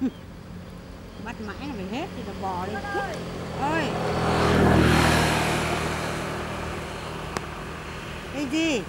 bắt mãi là phải hết thì là bò đi. Ơi cái gì?